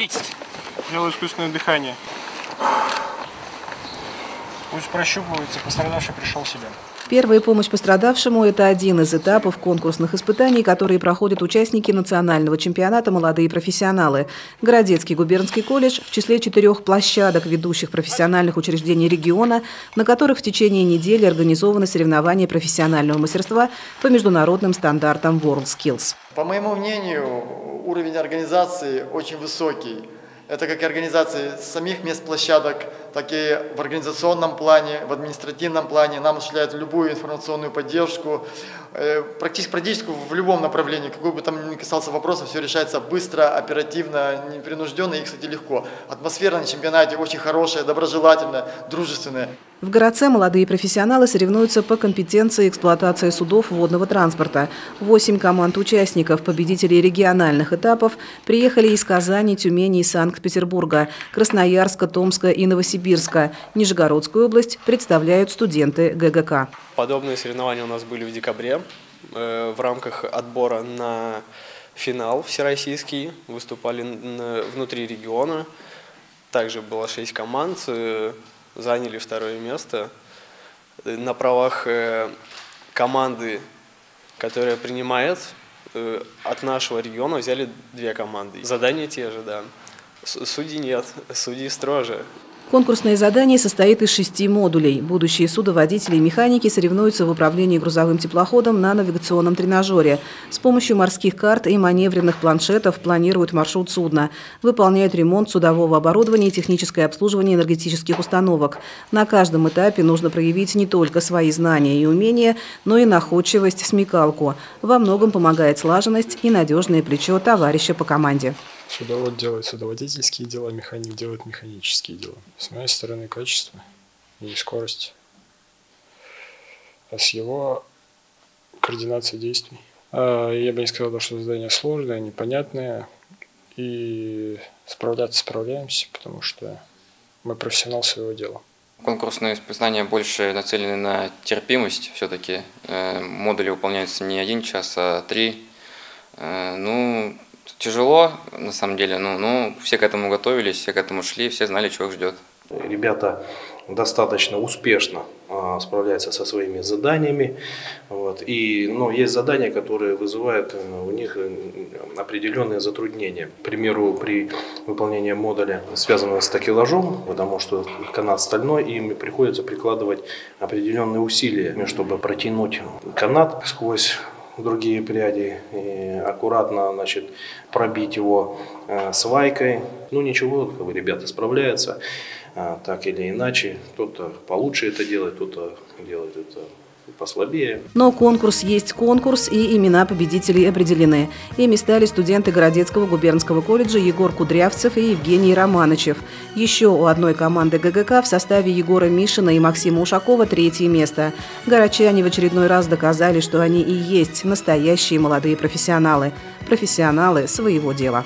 30. Делаю искусственное дыхание. Пусть прощупывается, пострадавший пришел в себя. Первая помощь пострадавшему – это один из этапов конкурсных испытаний, которые проходят участники национального чемпионата «Молодые профессионалы». Городецкий губернский колледж в числе четырех площадок ведущих профессиональных учреждений региона, на которых в течение недели организованы соревнования профессионального мастерства по международным стандартам WorldSkills. По моему мнению, уровень организации очень высокий. Это как и организации самих мест площадок, так и в организационном плане, в административном плане. Нам осуществляют любую информационную поддержку, э, практически практически в любом направлении, какой бы там ни касался вопроса, все решается быстро, оперативно, непринужденно и, кстати, легко. Атмосфера на чемпионате очень хорошая, доброжелательная, дружественная. В городце молодые профессионалы соревнуются по компетенции эксплуатации судов водного транспорта. Восемь команд участников, победителей региональных этапов, приехали из Казани, Тюмени и Санкт-Петербурга, Красноярска, Томска и Новосибирска. Нижегородскую область представляют студенты ГГК. Подобные соревнования у нас были в декабре э, в рамках отбора на финал всероссийский. Выступали внутри региона. Также было шесть команд э, заняли второе место. На правах э, команды, которая принимает, э, от нашего региона взяли две команды. Задания те же, да. Судей нет, судьи строже. Конкурсное задание состоит из шести модулей. Будущие судоводители и механики соревнуются в управлении грузовым теплоходом на навигационном тренажере. С помощью морских карт и маневренных планшетов планируют маршрут судна. Выполняют ремонт судового оборудования и техническое обслуживание энергетических установок. На каждом этапе нужно проявить не только свои знания и умения, но и находчивость, смекалку. Во многом помогает слаженность и надежное плечо товарища по команде. Судовод делает судоводительские дела, механик делает механические дела. С моей стороны качество и скорость. А с его координация действий. А, я бы не сказал, что задание сложное, непонятное. И справляться справляемся, потому что мы профессионал своего дела. Конкурсные испытания больше нацелены на терпимость все-таки. Э, модули выполняются не один час, а три. Э, ну, Тяжело, на самом деле, но, но все к этому готовились, все к этому шли, все знали, чего их ждет. Ребята достаточно успешно а, справляются со своими заданиями. Вот. И, но есть задания, которые вызывают э, у них э, определенные затруднения. К примеру, при выполнении модуля, связанного с такелажом, потому что канат стальной, им приходится прикладывать определенные усилия, чтобы протянуть канат сквозь другие пряди, и аккуратно значит, пробить его э, свайкой. Ну ничего, ребята справляются э, так или иначе. Кто-то получше это делает, кто-то делает это послабее. Но конкурс есть конкурс, и имена победителей определены. Ими стали студенты Городецкого губернского колледжа Егор Кудрявцев и Евгений Романычев. Еще у одной команды ГГК в составе Егора Мишина и Максима Ушакова третье место. Горочане в очередной раз доказали, что они и есть настоящие молодые профессионалы. Профессионалы своего дела.